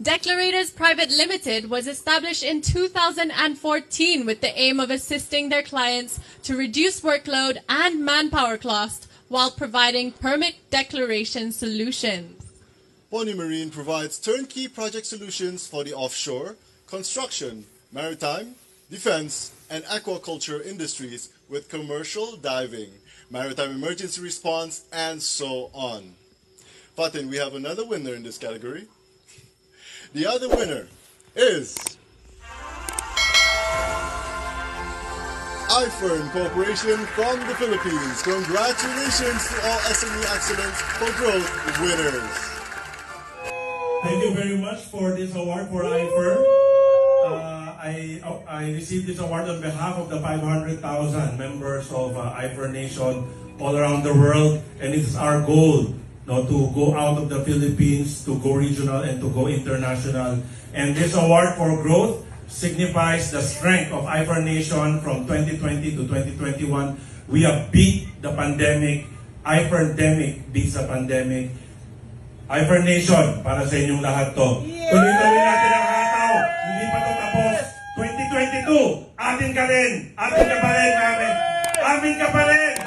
Declarators Private Limited was established in 2014 with the aim of assisting their clients to reduce workload and manpower cost while providing permit declaration solutions. Pony Marine provides turnkey project solutions for the offshore, construction, maritime, defense, and aquaculture industries with commercial diving, maritime emergency response, and so on. Fatin, we have another winner in this category. The other winner is iFern Corporation from the Philippines. Congratulations to all SME Excellence for Growth winners. Thank you very much for this award for iFern. Uh, I, I received this award on behalf of the 500,000 members of uh, iFern Nation all around the world, and it's our goal no, to go out of the Philippines, to go regional, and to go international. And this award for growth signifies the strength of iFern Nation from 2020 to 2021. We have beat the pandemic. iFern-demic beats the pandemic. iFern Nation, para sa inyong lahat to. Tuloy-tuloy natin ang hataw. Hindi pa to tapos. 2022, atin ka rin. Atin ka pa rin namin. Amin ka pa rin.